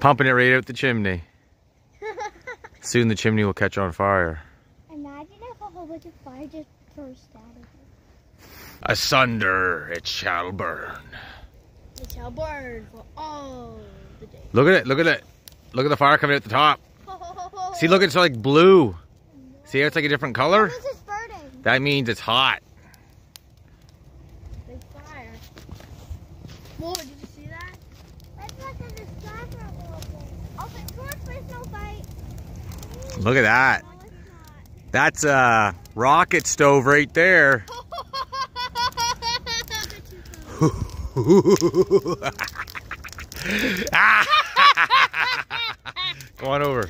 pumping it right out the chimney. Soon the chimney will catch on fire. Imagine if a whole bunch of fire just burst out of it. Asunder it shall burn. It shall burn for all the day. Look at it, look at it. Look at the fire coming out the top. See, look, it's like blue. See, it's like a different color? Burning. That means it's hot. Big fire. Whoa, did you see that? Let's look at the sky Look at that. No, it's not. That's a rocket stove right there. Go on over.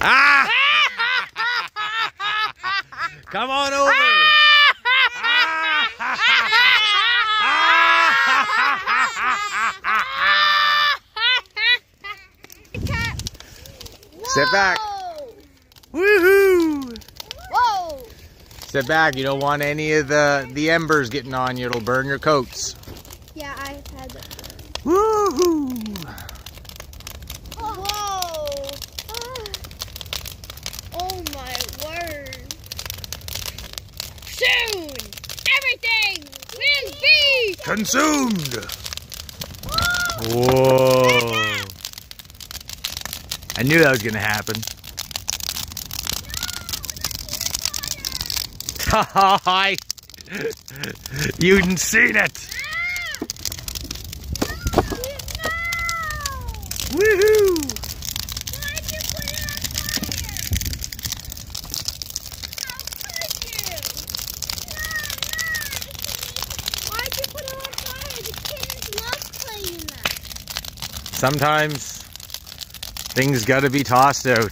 Ah! Come on over. Sit back. Woohoo! Whoa! Sit back. You don't want any of the the embers getting on you. It'll burn your coats. Yeah, I've had that. Woohoo! Whoa! Oh my word! Soon, everything will be. Consumed. Whoa! I knew that was gonna happen. Hi. you hadn't seen it. Woohoo! Sometimes things gotta be tossed out.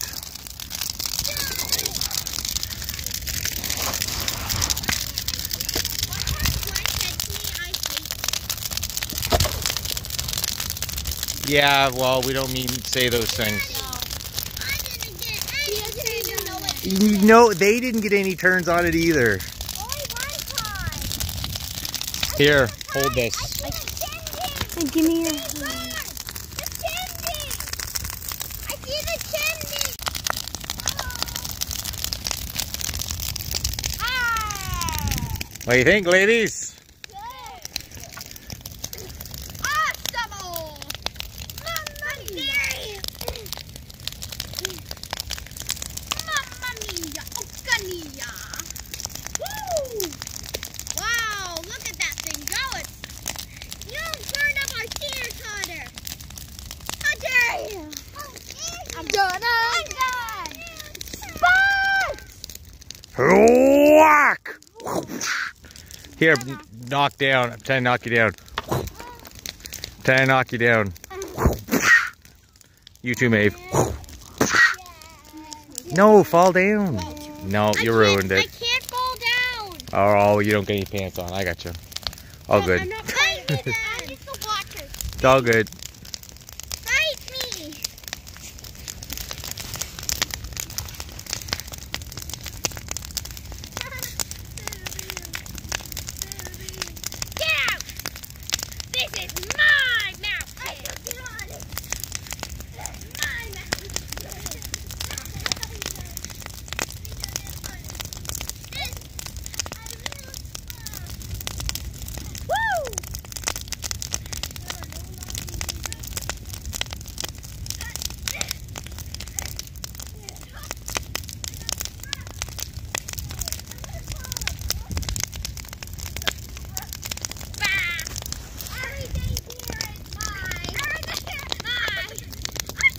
Yeah, well, we don't mean say those things. No, they didn't get any turns on it either. Here, hold this. Give me your What do you think, ladies? Wow, Here, knock down. I'm trying to knock you down. I'm trying to knock you down. You too, Maeve. No, fall down. No, you ruined it. I can't fall down. Oh, oh, you don't get any pants on. I got you. All good. I'm not playing with it. I'm just a watcher. It's all good.